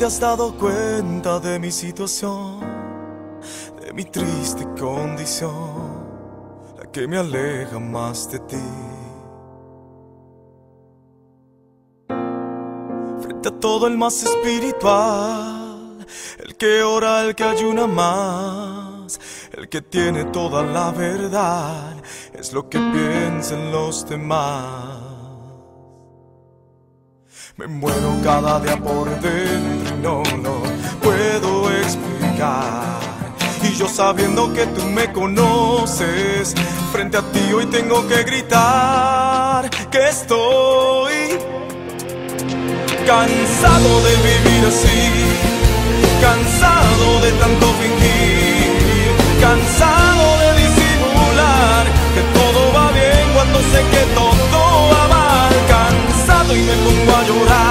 te has dado cuenta de mi situación, mi triste condición, la que me aleja más de ti. Frente a todo el más espiritual, el que ora, el que ayuna más, el que tiene toda la verdad, es lo que piensan los demás. Me muero cada día por dentro y no, no yo sabiendo que tú me conoces, frente a ti hoy tengo que gritar que estoy cansado de vivir así, cansado de tanto fingir, cansado de disimular que todo va bien cuando sé que todo va mal, cansado y me pongo a llorar.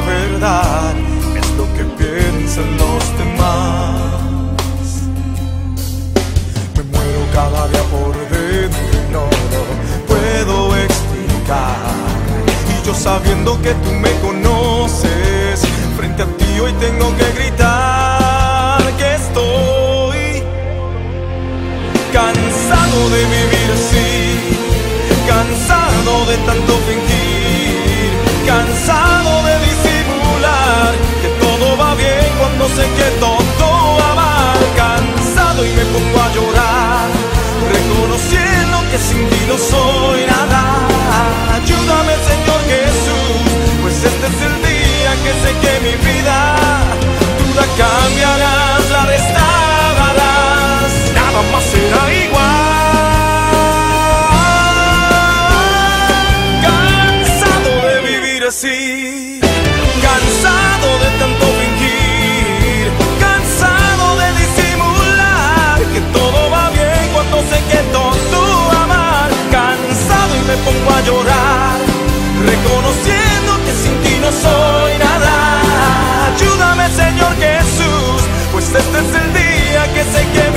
verdad, es lo que piensan los demás. Me muero cada día por dentro no lo puedo explicar. Y yo sabiendo que tú me conoces, cansado de tanto fingir, cansado de disimular que todo va bien cuando sé que todo va mal, cansado y me pongo a llorar, reconociendo que sin ti no soy nada. Ayúdame Señor Jesús, pues este es el día que sé que